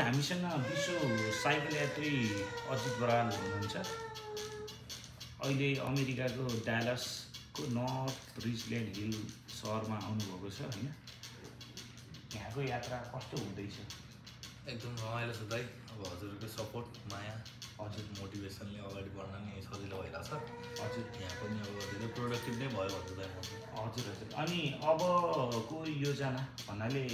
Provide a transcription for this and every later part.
हामीसँग विश्व साइकल यात्री अजित बराल हुनुहुन्छ। अहिले अमेरिकाको डालसको नर्थ रिजल्यान्ड हिल सहरमा आउनुभएको छ होइन? यहाँको यात्रा कस्तो हुँदैछ? एकदम रमाइलो छ दाइ। अब हजुरको सपोर्ट माया हजुर मोटिभेसनले अगाडि बढ्न नि सजिलो भइरहेछ। हजुर। यहाँ पनि अब धेरै प्रोडक्टिभ नै भयो भन्छु दाइ। हजुर हजुर। अनि अबको योजना भन्नाले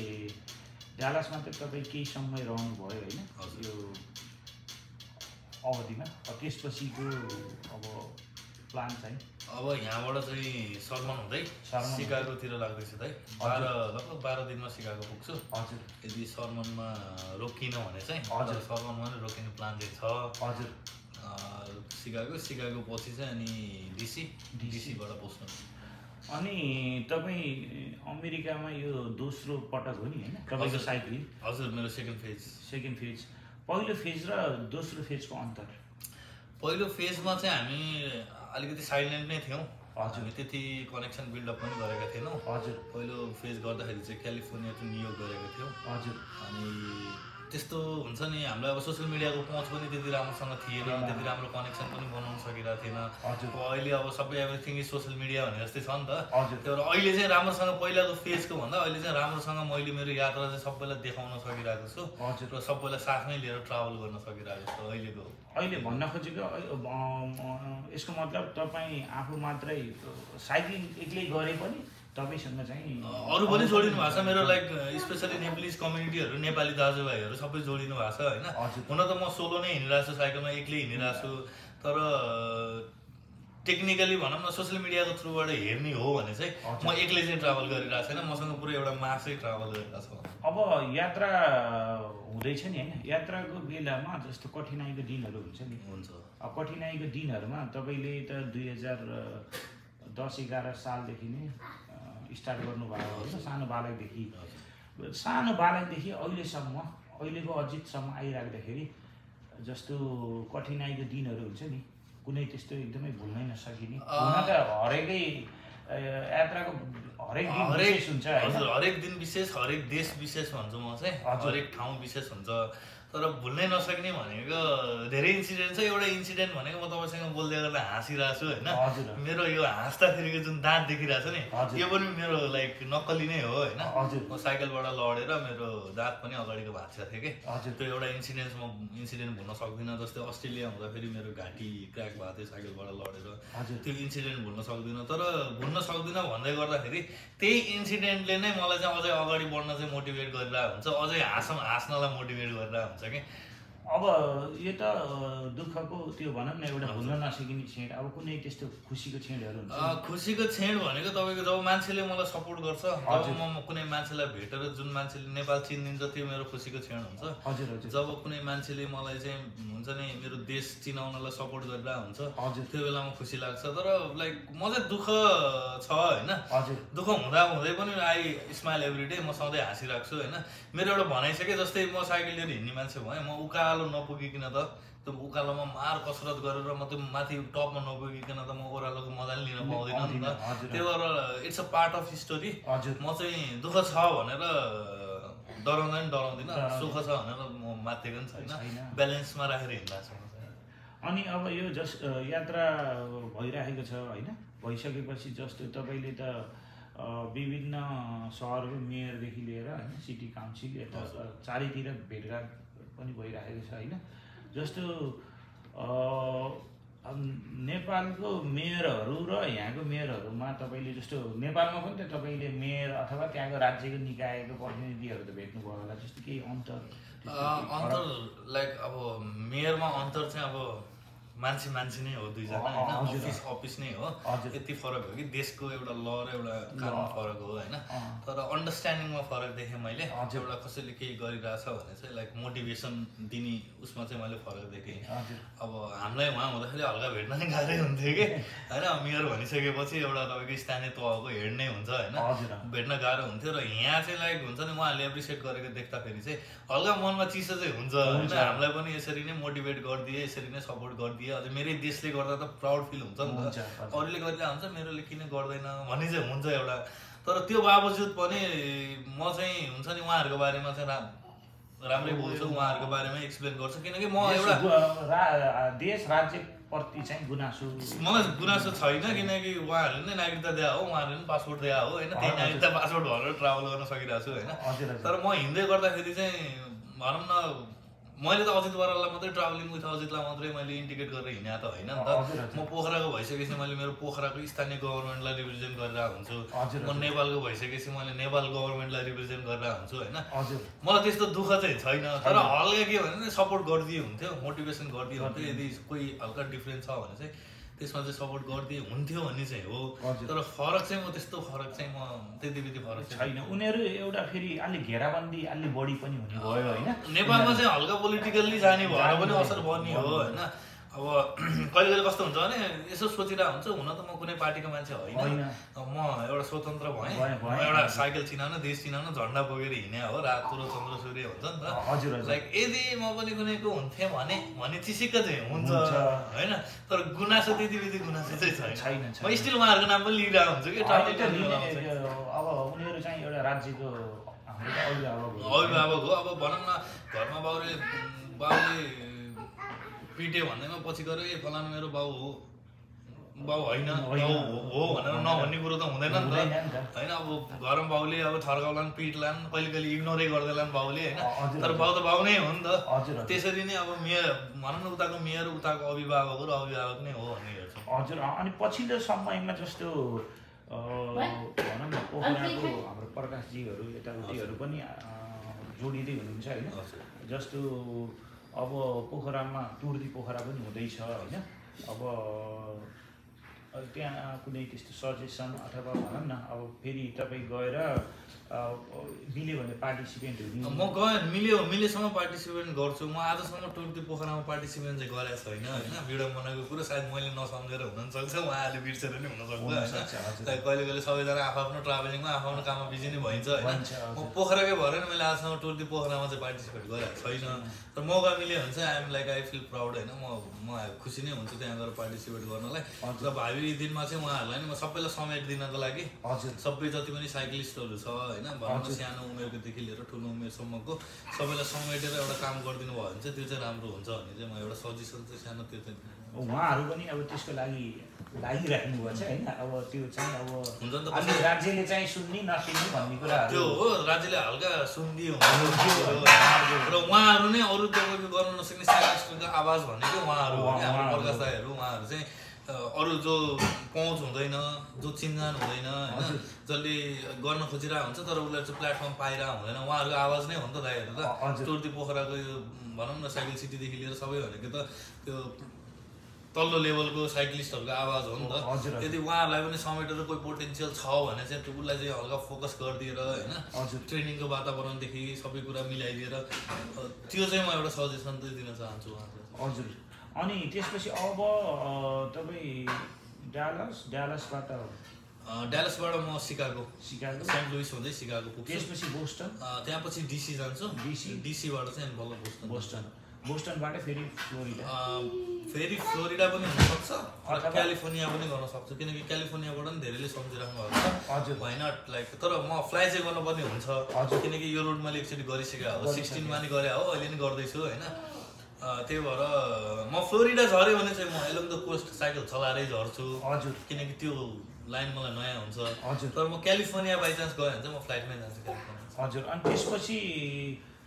डालसमा त तपाईँ केही समय रहनुभयो होइन। यो अवधिमा? त्यसपछिको अब प्लान चाहिँ? अब यहाँबाट चाहिँ सर्मन हुँदै। सिकागोतिर लाग्दैछ दाइ बाह्र लगभग बाह्र दिनमा सिकागो पुग्छु। हजुर। यदि सर्मनमा रोकिनँ भने चाहिँ हजुर। सर्मनमा नै रोकिने प्लान चाहिँ छ। हजुर। सिकागो सिकागो पछि चाहिँ अनि डिसी। डिसीबाट पस्नु अनि तपाईँ अमेरिकामा यो दोस्रो पटक हो नि होइन? तपाईँको। साइक्लिङ हजुर मेरो सेकेन्ड फेज सेकेन्ड फेज पहिलो फेज र दोस्रो फेजको अन्तर? पहिलो फेजमा चाहिँ हामी अलिकति साइलेन्ट नै थियौँ। हजुर। त्यति कनेक्सन बिल्डअप पनि गरेका थिएनौँ। हजुर। पहिलो फेज गर्दाखेरि चाहिँ क्यालिफोर्निया टु न्युयोर्क गरेका थियौँ। हजुर। अनि त्यस्तो हुन्छ नि हामीलाई अब सोसियल मिडियाको पहुँच पनि त्यति राम्रोसँग थिएन। त्यति राम्रो कनेक्सन पनि बनाउन सकिरहेको थिएन। हजुर। अहिले अब सबै एभ्रिथिङ इज सोसियल मिडिया भने जस्तै छ नि त। हजुर। त्यो भएर अहिले चाहिँ राम्रोसँग पहिलाको फेजको भन्दा अहिले चाहिँ राम्रोसँग मैले मेरो यात्रा चाहिँ सबैलाई देखाउन सकिरहेको छु। हजुर। र सबैलाई साथमै लिएर ट्राभल गर्न सकिरहेको छु अहिलेको। अहिले भन्न खोजेको यसको मतलब तपाईँ आफू मात्रै साइक्लिङ एक्लै गरे पनि तपाईँसँग चाहिँ अरू पनि जोडिनु भएको छ मेरो लाइक स्पेसली नेप्लिज कम्युनिटीहरू नेपाली दाजुभाइहरू सबै जोडिनु भएको छ होइन? हुन त म सोलो नै हिँडिरहेको छु साइकलमा एक्लै हिँडिरहेको छु तर टेक्निकली भनौँ न सोसियल मिडियाको थ्रुबाट हेर्ने हो भने चाहिँ। म एक्लै चाहिँ ट्राभल गरिरहेको छैन मसँग पुरै एउटा मासै ट्राभल गरिरहेको छ। अब यात्रा हुँदैछ नि होइन? यात्राको बेलामा जस्तो कठिनाइको दिनहरू हुन्छ नि। हुन्छ। अब कठिनाइको दिनहरूमा तपाईँले त दुई हजार दस एघार सालदेखि नै स्टार्ट गर्नुभएको होइन सानो बालकदेखि। सानो बालकदेखि अहिलेसम्म अहिलेको अजितसम्म आइराख्दाखेरि जस्तो कठिनाइको दिनहरू हुन्छ नि कुनै त्यस्तो एकदमै भुल्नै नसकिने। हुन त हरेकै यात्राको हरेक दिन हरेक विशेष हुन्छ हजुर हरेक दिन विशेष हरेक देश विशेष भन्छु म चाहिँ। हजुर। हरेक ठाउँ विशेष हुन्छ। तर भुल्नै नसक्ने भनेको धेरै इन्सिडेन्ट छ। एउटा इन्सिडेन्ट भनेको म तपाईँसँग बोल्दै गर्दा हाँसिरहेको छु होइन मेरो यो हाँस्दाखेरिको जुन दाँत देखिरहेको छ नि। यो पनि मेरो लाइक नक्कली नै हो होइन? म साइकलबाट लडेर मेरो दाँत पनि अगाडिको भाँचिएको थियो कि हजुर। त्यो एउटा इन्सिडेन्ट म इन्सिडेन्ट भुल्न सक्दिनँ। जस्तै अस्ट्रेलिया हुँदाखेरि मेरो घाँटी क्र्याक भएको थियो साइकलबाट लडेर। त्यो इन्सिडेन्ट भुल्न सक्दिनँ। तर भुल्न सक्दिनँ भन्दै गर्दाखेरि त्यही इन्सिडेन्टले नै मलाई चाहिँ अझै अगाडि बढ्न चाहिँ मोटिभेट गरिरहेको हुन्छ अझै हाँसौँ हाँस्नलाई मोटिभेट गरिरहेको हुन्छ। कि अब यो त दुःखको त्यो भनौँ न एउटा भुल्न नसकिने क्षण अब कुनै त्यस्तो खुसीको क्षणहरू हुन्छ? खुसीको क्षण भनेको तपाईँको जब मान्छेले मलाई सपोर्ट गर्छ जब। म कुनै मान्छेलाई भेटेर जुन मान्छेले नेपाल चिनिदिन्छ त्यो मेरो खुसीको क्षण हुन्छ। हजुर हजुर। जब कुनै मान्छेले मलाई चाहिँ हुन्छ नि मेरो देश चिनाउनलाई सपोर्ट गरिरहेको हुन्छ हजुर। त्यो बेलामा खुसी लाग्छ। तर लाइक म चाहिँ दुःख छ होइन? हजुर। दुःख हुँदा हुँदै पनि आई स्माइल एभ्री डे म सधैँ हाँसिरहेको छु होइन? मेरो एउटा भनाइ छ कि जस्तै म साइकल लिएर हिँड्ने मान्छे भएँ म उकालो नपुगिकन त त्यो उकालोमा मार कसरत गरेर म त्यो माथि टपमा नपुगिकन त म ओह्रालोको मजा पनि लिन पाउँदिनँ नि त। त्यही भएर it's a part of story म चाहिँ दुःख छ भनेर डराउँदा पनि डराउँदिनँ। सुख छ भनेर म माथिएको पनि छैन। ब्यालेन्समा राखेर हिँड्दा छ। अनि अब यो जस यात्रा भइरहेको छ होइन? भइसकेपछि जस्तो तपाईँले त विभिन्न सहरको मेयरदेखि लिएर होइन सिटी काउन्सिल यता चारैतिर भेटघाट पनि भइरहेको छ होइन जस्तो नेपालको मेयरहरू र यहाँको मेयरहरूमा तपाईँले जस्तो नेपालमा पनि त तपाईँले मेयर अथवा त्यहाँको राज्यको निकायको प्रतिनिधिहरू त भेट्नुभयो होला जस्तो केही अन्तर? अन्तर लाइक अब मेयरमा अन्तर चाहिँ अब मान्छे मान्छे नै हो दुईजना होइन। अफिस अफिस नै हो। यति फरक हो कि देशको एउटा ल र एउटा कानुन फरक हो होइन। तर अन्डरस्ट्यान्डिङमा फरक देखेँ मैले। एउटा कसैले केही गरिरहेछ भने चाहिँ लाइक मोटिभेसन दिने उसमा चाहिँ मैले फरक देखेँ। अब हामीलाई उहाँ हुँदाखेरि हल्का भेट्न नै गाह्रै हुन्थ्यो कि होइन। मेयर भनिसकेपछि एउटा तपाईँको स्थानीय तहको हेड नै हुन्छ होइन। भेट्न गाह्रो हुन्थ्यो र यहाँ चाहिँ लाइक हुन्छ नि उहाँहरूले एप्रिसिएट गरेको देख्दाखेरि चाहिँ हल्का मनमा चिसो चाहिँ हुन्छ होइन। हामीलाई पनि यसरी नै मोटिभेट गरिदिए यसरी नै सपोर्ट गरिदिए। अझ मेरै देशले गर्दा त प्राउड फिल हुन्छ नि त। अरूले गरिरहेको हुन्छ मेरोले किन गर्दैन भन्ने चाहिँ हुन्छ एउटा। तर त्यो बावजुद पनि म चाहिँ हुन्छ नि उहाँहरूको बारेमा चाहिँ रा राम्रै बोल्छु उहाँहरूको बारेमा एक्सप्लेन गर्छु। किनकि म एउटा देश राज्यप्रति चाहिँ गुनासो। मलाई गुनासो छैन किनकि उहाँहरूले नै नागरिकता दिए हो उहाँहरूले पनि पासपोर्ट दिए हो होइन? त्यही। नागरिकता पासपोर्ट भएर ट्राभल गर्न सकिरहेको छु होइन? तर म हिँड्दै गर्दाखेरि चाहिँ भनौँ न मैले त अजित बराललाई मात्रै ट्राभलिङ विथ अजितलाई मात्रै मैले इन्डिकेट गरेर हिँडे त होइन नि त। म पोखराको भइसकेपछि मैले मेरो पोखराको स्थानीय गभर्मेन्टलाई रिप्रेजेन्ट गरेर हुन्छु। म। नेपालको भइसकेपछि मैले नेपाल गभर्मेन्टलाई रिप्रेजेन्ट गरेर हुन्छु होइन? मलाई त्यस्तो दुःख चाहिँ छैन। तर हल्का के भने सपोर्ट गरिदिए हुन्थ्यो मोटिभेसन गरिदिए हुन्थ्यो। यदि कोही हल्का डिफ्रेन्स छ भने चाहिँ त्यसमा चाहिँ सपोर्ट गरिदिए हुन्थ्यो भन्ने चाहिँ हो। तर फरक चाहिँ म त्यस्तो फरक चाहिँ म त्यति बिति फरक चाहिँ छैन। उनीहरू एउटा फेरि अलि घेराबन्दी अलि बढी पनि हुने भयो होइन? नेपालमा चाहिँ हल्का पोलिटिकल्ली जाने भएर पनि। असर पर्ने हो होइन? अब कहिले कहिले कस्तो हुन्छ भने यसो सोचिरहेको हुन्छ हुन त म कुनै पार्टीको मान्छे होइन। म एउटा स्वतन्त्र भएँ। एउटा साइकल चिनाउन देश चिनाउन झन्डा बोकेर हिँडे हो। रातो र चन्द्र सूर्य हुन्छ नि त। हजुर लाइक यदि म पनि कुनैको हुन्थेँ भने भने चिसिक्क चाहिँ हुन्छ। होइन? तर गुनासो त्यति बिति गुनासो चाहिँ छैन। छैन, म। स्टिल उहाँहरूको नाम पनि लिइरहेको हुन्छु कि अब उनीहरू चाहिँ एउटा राज्यको। अभिभावक हो। अब भनौँ न घरमा बाउले बाउले पिट्यो भन्दैमा पछि गएर ए फलानु मेरो बाउ हो। बाउ होइन। बाउ हो- हो भनेर नभन्ने कुरो त हुँदैन नि त। होइन अब घरमा बाउले अब थर्काउलान् पिट्लान् कहिले कहिले इग्नोरै गरिदिएलान् बाउले होइन। तर। बाउ त बाउ नै हो नि त। त्यसरी नै अब मेयर भनौँ न उताको मेयर उताको अभिभावक र अभिभावक नै हो भन्ने हेर्छु हजुर अनि पछिल्लो समयमा जस्तो अ, भनौँ न पोखराको हाम्रो प्रकाशजीहरू यताउतिहरू पनि जोडिँदै हुनुहुन्छ होइन। जस्तो अब पोखरामा तुर्दी पोखरा पनि हुँदैछ होइन? अब त्यहाँ कुनै त्यस्तो सजेसन अथवा भनौँ न अब फेरि तपाईँ गएर मिल्यो भने पार्टिसिपेन्ट हुनु। म गएँ मिल्यो मिलेसम्म पार्टिसिपेट गर्छु। म आजसम्म टुर्ती पोखरामा पार्टिसिपेट चाहिँ गरेको छैन होइन? विडम्बनाको कुरो सायद मैले नसम्झेर हुनसक्छ उहाँहरूले बिर्सेर नि हुनसक्छ। होइन? कहिले कहिले सबैजना आफ्नो ट्राभलिङमा आफ्नो काममा बिजी नै भइन्छ होइन। म पोखराकै भएर नि मैले आजसम्म टुर्ती पोखरामा चाहिँ पार्टिसिपेट गरेको छैन। तर मौका मिल्यो भने चाहिँ I'm like I feel proud होइन? म म खुसी नै हुन्छु त्यहाँ गएर पार्टिसिपेट गर्नलाई। हजुर। भावी दिनमा चाहिँ उहाँहरूलाई नि म सबैलाई समेट दिनको लागि हजुर। सबै जति पनि साइक्लिस्टहरू छ होइन भनौँ। सानो उमेरकोदेखि लिएर ठुलो उमेरसम्मको सबैलाई समेटेर एउटा काम गरिदिनु भयो भने चाहिँ त्यो चाहिँ राम्रो हुन्छ भन्ने चाहिँ म एउटा सजेसन चाहिँ सानो त्यो चाहिँ उहाँहरू पनि अब त्यसको लागि लागिराख्नु भएको छ होइन अब त्यो चाहिँ अब हुन्छ नि त राज्यले चाहिँ सुन्ने नसुन्ने भन्ने कुराहरू। त्यो हो राज्यले हल्का सुनिदियो र उहाँहरू नै अरू तपाईँको गर्न नसक्ने साइक्लिस्टको आवाज भनेको उहाँहरू। प्रकाश दाईहरू उहाँहरू चाहिँ अरू जो पहुँच हुँदैन जो चिन्जान हुँदैन होइन। जसले गर्न खोजिरहेको हुन्छ तर उसलाई चाहिँ प्लेटफर्म पाइरहेको हुँदैन उहाँहरूको आवाज नै हो नि त दाईहरू त। तुर्ती पोखराको यो भनौँ न साइकल सिटीदेखि लिएर सबै भनेको त त्यो तल्लो लेभलको साइक्लिस्टहरूको आवाज हो नि त। यदि उहाँहरूलाई पनि समेटेर कोही पोटेन्सियल छ भने चाहिँ त्यो उसलाई चाहिँ हल्का फोकस गरिदिएर होइन। ट्रेनिङको वातावरणदेखि सबै कुरा मिलाइदिएर त्यो चाहिँ म एउटा सजेसन चाहिँ दिन चाहन्छु उहाँलाई हजुर अनि त्यसपछि अब तपाईँ डालस डालसबाट अ, ड्यालसबाट म सिकागो। सिकागो। सेन्ट लुइस हुँदै सिकागो पुग्छु। त्यसपछि बोस्टन त्यहाँ पछि डिसी जान्छु। DC? डिसीबाट चाहिँ बल्ल बोस्टन बोस्टन बोस्टनबाट फेरि फ्लोरिडा फेरि फ्लोरिडा पनि हुनसक्छ क्यालिफोर्निया पनि गर्न सक्छु। किनकि क्यालिफोर्नियाबाट पनि धेरैले सम्झिराख्नु भएको छ। नट लाइक तर म फ्लाइ चाहिँ गर्नुपर्ने हुन्छ। हजुर। किनकि यो रोड मैले एकचोटि गरिसकेको हो। सिक्सटिनमा नि गरेँ हो अहिले नि गर्दैछु होइन? त्यही भएर म फ्लोरिडा झऱ्यो भने चाहिँ म एलोङ द कोस्ट साइकल चलाएरै झर्छु। हजुर। किनकि त्यो लाइन मलाई नयाँ हुन्छ। हजुर। तर म क्यालिफोर्निया बाइचान्स गएँ भने चाहिँ म फ्लाइटमै जान्छु क्यालिफोर्निया हजुर। अनि त्यसपछि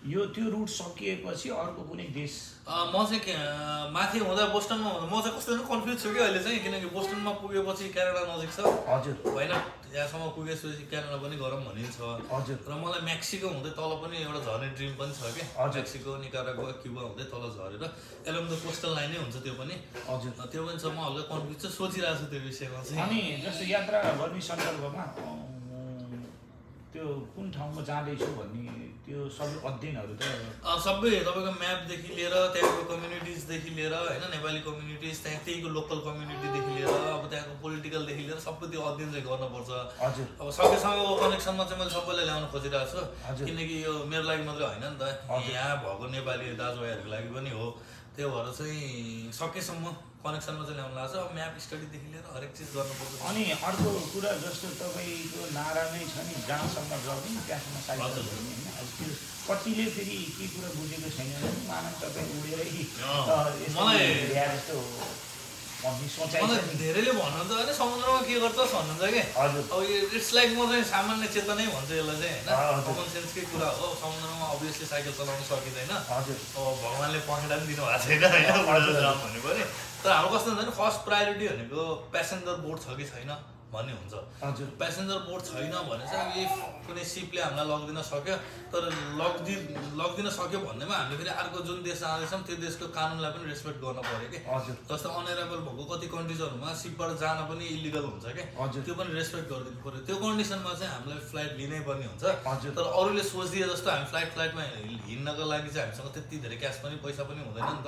यो त्यो रुट सकिएपछि अर्को कुनै देश म चाहिँ माथि हुँदा बोस्टनमा हुँदा म चाहिँ कस्तो कन्फ्युज छु कि अहिले चाहिँ किनकि बोस्टनमा पुगेपछि क्यानाडा नजिक छ। हजुर। होइन यहाँसम्म पुगेपछि क्यानाडा पनि गरौँ भनिन्छ। हजुर। र मलाई मेक्सिको हुँदै तल पनि एउटा झर्ने ड्रिम पनि छ कि। मेक्सिको निकारागुआ क्युबा हुँदै तल झरेर एलोङ द कोस्टल लाइनै हुन्छ त्यो पनि। हजुर। त्यो पनि छ म हल्का कन्फ्युज चाहिँ सोचिरहेको छु त्यो विषयमा चाहिँ। अनि जस्तो यात्रा गर्ने सन्दर्भमा त्यो कुन ठाउँमा जाँदैछु भन्ने त्यो सबै अध्ययनहरू त सबै तपाईँको म्यापदेखि लिएर त्यहाँको कम्युनिटिजदेखि लिएर होइन नेपाली कम्युनिटिज त्यहाँ त्यहीको लोकल कम्युनिटीदेखि लिएर अब त्यहाँको पोलिटिकलदेखि लिएर सबै त्यो अध्ययन चाहिँ गर्नुपर्छ। हजुर। अब सकेसम्मको कनेक्सनमा चाहिँ मैले सबैलाई ल्याउन खोजिरहेको छु। किनकि यो मेरो लागि मात्रै होइन नि त। यहाँ भएको नेपाली दाजुभाइहरूको लागि पनि हो। त्यो भएर चाहिँ सकेसम्म कनेक्सनमा चाहिँ ल्याउनु लाग्छ अब म्याप स्टडीदेखि लिएर हरेक चिज गर्नुपर्छ। अनि अर्को कुरा जस्तो तपाईँको नारा नै छ नि जहाँसम्म जग्ने त्यहाँसम्म साइकल होइन। कतिले फेरि के कुरा बुझेको छैन भने मानव तपाईँ उडेरै मलाई- धेरैले भन्नुहुन्छ होइन समुद्रमा के गर्छ भन्नुहुन्छ कि? हजुर। अब यो इट्स लाइक म चाहिँ सामान्य चेतनै भन्छु यसलाई चाहिँ होइन। कमन सेन्सकै कुरा हो? समुद्रमा अभियसली साइकल चलाउन सकिँदैन। हजुर। अब भगवान्ले पखेटा पनि दिनु भएको छैन होइन उडेर जाउँ भनेको नि तर हाम्रो कस्तो हुन्छ भने फर्स्ट प्रायोरिटी भनेको प्यासेन्जर बोट छ कि छैन? भन्ने हुन्छ। हजुर। प्यासेन्जर बोट छैन भने चाहिँ इफ कुनै सिपले हामीलाई लगिदिन सक्यो तर लगिदि लगिदिन सक्यो भन्दैमा हामीले फेरि अर्को जुन देश जाँदैछौँ त्यो देशको कानुनलाई पनि रेस्पेक्ट गर्न पऱ्यो कि। हजुर। जस्तो अनएराइबल भएको कति कन्ट्रिजहरूमा सिपबाट जान पनि इलिगल हुन्छ क्या हजुर। त्यो पनि रेस्पेक्ट गरिदिनु पऱ्यो। त्यो कन्डिसनमा चाहिँ हामीलाई फ्लाइट लिनै पर्ने हुन्छ। हजुर। तर अरूले सोचिदिए जस्तो हामी फ्लाइट फ्लाइटमा हिँड्नको लागि चाहिँ हामीसँग त्यति धेरै क्यास पनि पैसा पनि हुँदैन नि त।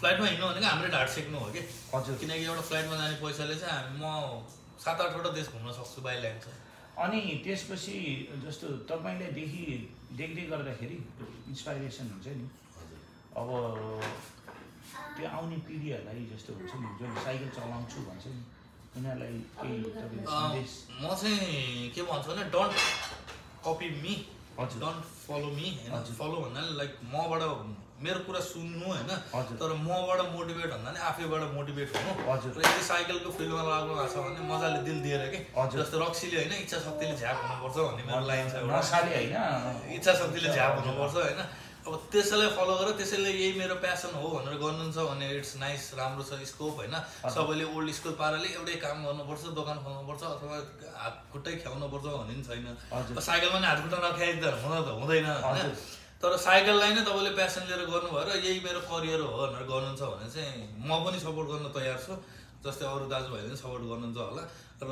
फ्लाइटमा हिँड्नु भनेको हाम्रै ढाड सेक्नु हो कि। हजुर। किनकि एउटा फ्लाइटमा जाने पैसाले चाहिँ हामी म सात आठवटा देश घुम्न सक्छु ल्यान्ड छ अनि त्यसपछि जस्तो तपाईँले देखि देख्दै गर्दाखेरि इन्सपाइरेसन हुन्छ नि। अब त्यो आउने पिँढीहरूलाई जस्तो हुन्छ नि जुन साइकल चलाउँछु भन्छ नि उनीहरूलाई केही म चाहिँ के भन्छु भने डोन्ट कपी मी हजुर। डोन्ट फलो मी होइन। फलो भन्नाले लाइक मबाट मेरो कुरा सुन्नु होइन। तर मबाट मोटिभेट भन्दा नि आफैबाट मोटिभेट हुनु हजुर। र यदि साइकलको फिल्डमा लाग्नु भएको छ भने मजाले दिल दिएर के। जस्तो रक्सीले होइन इच्छा शक्तिले झ्याप हुनुपर्छ भन्ने मेरो लाइन छ एउटा होइन इच्छा शक्तिले झ्याप हुनुपर्छ होइन अब त्यसैलाई फलो गरेर त्यसैले यही मेरो प्यासन हो भनेर गर्नुहुन्छ भने इट्स नाइस राम्रो छ स्कोप होइन? सबैले ओल्ड स्कुल पाराले एउटै काम गर्नुपर्छ दोकान खोल्नुपर्छ अथवा हात खुट्टै ख्याउनुपर्छ भन्ने पनि छैन साइकलमा नि हात खुट्टा नख्याइदिँदा हुन त हुँदैन होइन। तर साइकललाई नै तपाईँले प्यासन लिएर गर्नुभयो र यही मेरो करियर हो भनेर गर्नुहुन्छ भने चाहिँ म पनि सपोर्ट गर्न तयार छु। जस्तै अरू दाजुभाइले पनि सपोर्ट गर्नुहुन्छ होला। र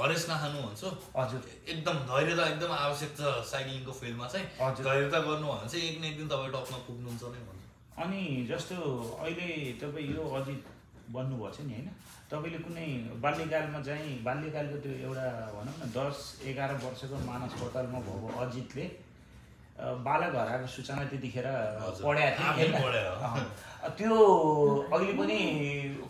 हरेस नखानु भन्छु। हजुर। एकदम धैर्यता एकदम आवश्यक छ साइक्लिङको फिल्डमा चाहिँ। हजुर। धैर्यता गर्नु भने चाहिँ एक न एक दिन तपाईँ टपमा पुग्नुहुन्छ नै भन्छु। अनि जस्तो अहिले तपाईँ यो अजित बन्नुभएको छ नि होइन तपाईँले कुनै बाल्यकालमा चाहिँ बाल्यकालको त्यो एउटा भनौँ न दस एघार वर्षको मानस पोर्टलमा भएको अजितले बालक हराएको सूचना त्यतिखेर। पढाएको। अँ। त्यो अहिले पनि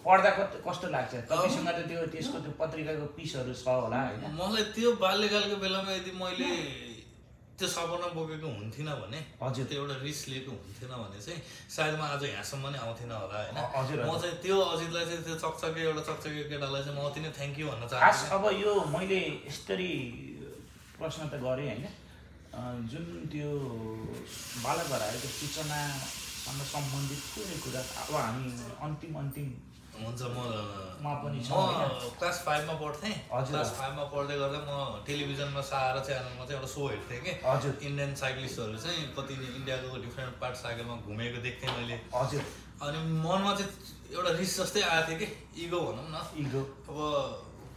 पढ्दा कत कस्तो लाग्छ तपाईँसँग त त्यो त्यसको त्यो पत्रिकाको पिसहरू छ होला होइन मलाई त्यो बाल्यकालको बेलामा यदि मैले त्यो सपना बोकेको हुन्थिनँ भने हजुर। त्यो एउटा रिस्क लिएको हुन्थेन भने चाहिँ सायद म आज यहाँसम्म नै आउँथिनँ होला होइन म। चाहिँ त्यो अजितलाई चाहिँ त्यो चकचके एउटा चकचके केटालाई चाहिँ म अति नै थ्याङ्क यू भन्न चाहन्छु अब यो मैले यसरी प्रश्न त गरेँ होइन जुन त्यो बालक हराएको सूचनासँग सम्बन्धित कुनै कुरा अब हामी अन्तिम अन्तिम हुन्छ म पनि छ? क्लास फाइभमा पढ्थेँ। क्लास फाइभमा पढ्दै गर्दा म टेलिभिजनमा सहारा च्यानलमा चाहिँ एउटा सो हेर्थेँ कि। हजुर। इन्डियन साइक्लिस्टहरू चाहिँ कति इन्डियाको डिफ्रेन्ट पार्ट साइकलमा घुमेको देख्थेँ मैले। हजुर। अनि मनमा चाहिँ एउटा रिस जस्तै आएको थियो कि इगो भनौँ न। इगो। अब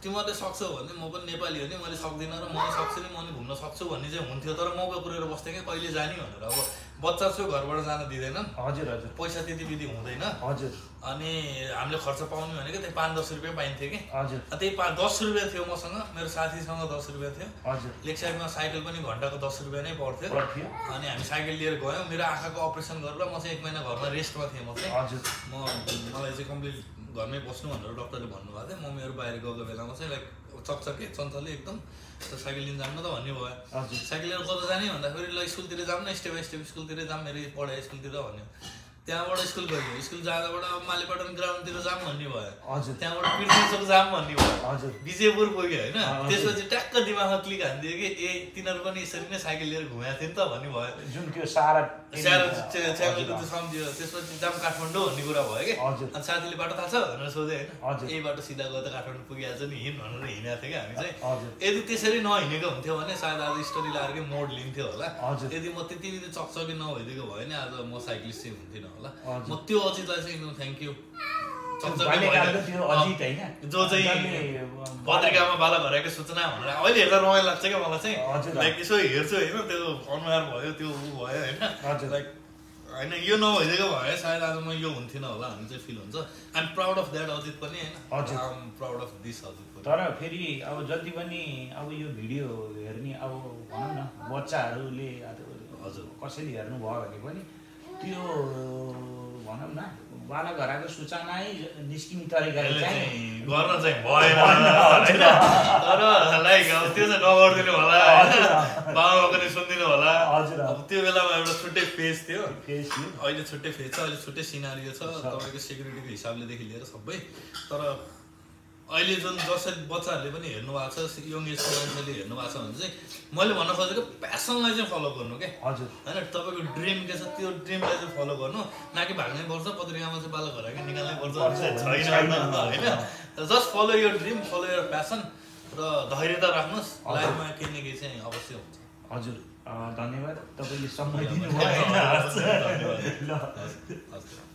तिमीहरूले सक्छौ भने म पनि नेपाली हो नि मैले सक्दिनँ र म नि सक्छु नि म नि घुम्न सक्छु भन्ने चाहिँ हुन्थ्यो तर मौका पुऱ्याएर बस्थेँ क्या कहिले जाने भनेर। अब बच्चा छु घरबाट जान दिँदैनन्। हजुर हजुर। पैसा त्यति विधि हुँदैन। हजुर। अनि हामीले खर्च पाउने भनेको त्यही पाँच दस रुपियाँ पाइन्थ्यो कि। हजुर। त्यही पा दस रुपियाँ थियो मसँग मेरो साथीसँग दस रुपियाँ थियो। हजुर। लेक साइडमा साइकल पनि घन्टाको दस रुपियाँ नै पर्थ्यो। पर्थ्यो। अनि हामी साइकल लिएर गयौँ। मेरो आँखाको अपरेसन गरेर म चाहिँ एक महिना घरमा रेस्टमा थिएँ म चाहिँ। हजुर। म मलाई चाहिँ कम्प्लिट घरमै बस्नु भनेर डक्टरले भन्नुभएको थियो। म मेरो बाहिर गएको बेलामा चाहिँ लाइक चकचके चञ्चले एकदम साइकल लिन जानु त भन्ने भयो। साइकल लिएर कता जाने भन्दाखेरि ल स्कुलतिर जाऊँ न स्टेप बाई स्टेप स्कुलतिर जाऊँ मेरो पढाइ स्कुलतिर भन्यो। त्यहाँबाट स्कुल गयो। स्कुल जाँदाबाट मालिपाटन ग्राउन्डतिर जाऊँ भन्ने भयो। हजुर। त्यहाँबाट पृथ्वीचोक जाऊँ भन्ने भयो। हजुर। विजयपुर पुग्यो होइन। त्यसपछि ट्याक्क दिमागमा क्लिक हानिदियो कि ए तिनीहरू पनि यसरी नै साइकल लिएर घुमेको थियो नि त भन्ने भयो। जुन त्यो सारा सम्झियो त्यसपछि जाम काठमाडौँ भन्ने कुरा भयो कि। अनि साथीले बाटो थाहा छ भनेर सोधेँ। होइन? यही बाटो सिधा गयो त काठमाडौँ पुगिहाल्छ नि हिँड भनेर हिँडेको थियो कि हामी चाहिँ। यदि त्यसरी नहिँडेको हुन्थ्यो भने सायद आज स्टोरी लाएर मोड लिन्थ्यो होला। यदि म त्यति बित्ति चकचकी नभइदिएको भयो भने आज म साइक्लिस्ट चाहिँ हुन्थिनँ होला। म त्यो अजितलाई चाहिँ एकदम थ्याङ्क यू जो चाहिँ पत्रिकामा बाला भराएको सूचना भनेर अहिले हेर्दा रमाइलो लाग्छ क्या मलाई। चाहिँ लाइक यसो हेर्छु होइन त्यो अनुहार भयो त्यो ऊ भयो होइन। लाइक होइन यो नभइदिएको भए सायद आज म यो हुन्थिनँ होला भन्ने चाहिँ फिल हुन्छ I'm proud of that Ajit पनि। होइन प्राउड अफ दिस अजित तर फेरि अब जति पनि अब यो भिडियो हेर्ने अब भनौँ न बच्चाहरूले हजुर। कसैले हेर्नुभयो भने पनि त्यो भनौँ न बालघराको सूचना निस्किने तरिकाले चाहिँ गर्न चाहिँ भएन। होइन। तर लाइक अब त्यो चाहिँ नगरिदिनु होला। बाबामा पनि सुनिदिनु होला। हजुर। अब त्यो बेलामा एउटा छुट्टै फेज थियो। फेस थियो। अहिले छुट्टै फेज छ अहिले छुट्टै सिनारियो छ। तपाईँको सेक्युरिटीको हिसाबलेदेखि लिएर सबै। तर अहिले जुन जसरी बच्चाहरूले पनि हेर्नु भएको छ यङ एजको मान्छेले हेर्नु भएको छ भने चाहिँ मैले भन्न खोजेको प्यासनलाई चाहिँ फलो गर्नु क्या हजुर। होइन तपाईँको ड्रिम के छ त्यो ड्रिमलाई चाहिँ फलो गर्नु न कि भाग्नै पर्छ पत्रिकामा चाहिँ बालक घरकै निकाल्नै पर्छ छैन होइन? जस्ट फलो यो ड्रिम फलो यो प्यासन र धैर्यता राख्नुहोस् लाइफमा केही न केही चाहिँ अवश्य हुन्छ। हजुर। धन्यवाद। तपाईँले समय दिनुभयो